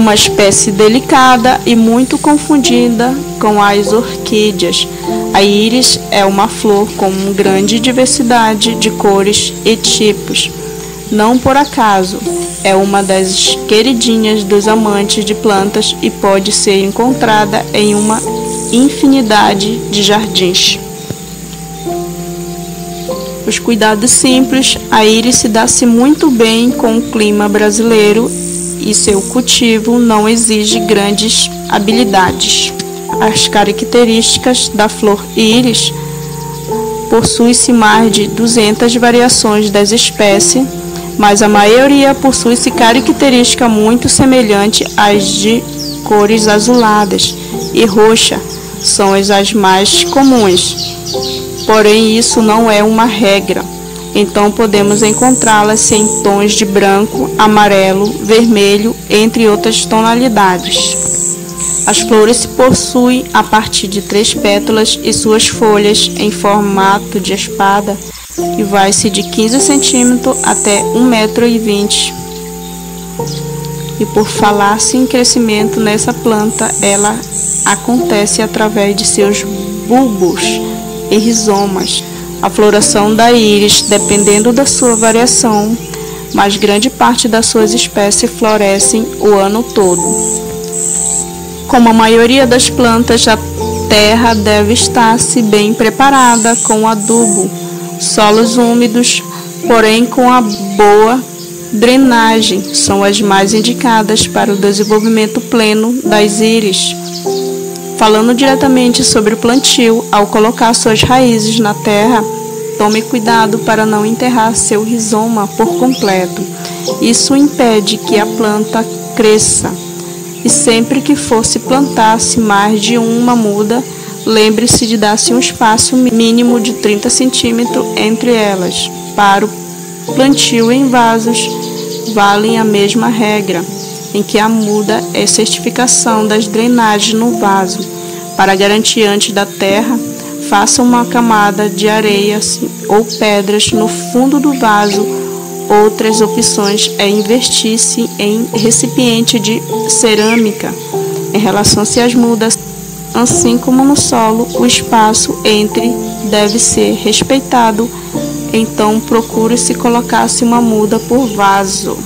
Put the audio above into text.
uma espécie delicada e muito confundida com as orquídeas. A íris é uma flor com grande diversidade de cores e tipos. Não por acaso, é uma das queridinhas dos amantes de plantas e pode ser encontrada em uma infinidade de jardins. Os cuidados simples, a íris se dá-se muito bem com o clima brasileiro e seu cultivo não exige grandes habilidades. As características da flor íris possui-se mais de 200 variações das espécies, mas a maioria possui-se característica muito semelhante às de cores azuladas e roxa, são as mais comuns. Porém, isso não é uma regra então podemos encontrá-las em tons de branco, amarelo, vermelho, entre outras tonalidades. As flores possuem a partir de três pétalas e suas folhas em formato de espada e vai-se de 15 centímetros até 1,20 metro. E por falar-se em crescimento nessa planta, ela acontece através de seus bulbos e rizomas a floração da íris, dependendo da sua variação, mas grande parte das suas espécies florescem o ano todo. Como a maioria das plantas, a terra deve estar-se bem preparada com adubo, solos úmidos, porém com a boa drenagem, são as mais indicadas para o desenvolvimento pleno das íris. Falando diretamente sobre o plantio, ao colocar suas raízes na terra, tome cuidado para não enterrar seu rizoma por completo. Isso impede que a planta cresça. E sempre que fosse plantar-se mais de uma muda, lembre-se de dar-se um espaço mínimo de 30 centímetros entre elas. Para o plantio em vasos, valem a mesma regra, em que a muda é certificação das drenagens no vaso para garantir antes da terra, faça uma camada de areia ou pedras no fundo do vaso. Outras opções é investir-se em recipiente de cerâmica. Em relação se as mudas, assim como no solo, o espaço entre deve ser respeitado. Então procure se colocar-se uma muda por vaso.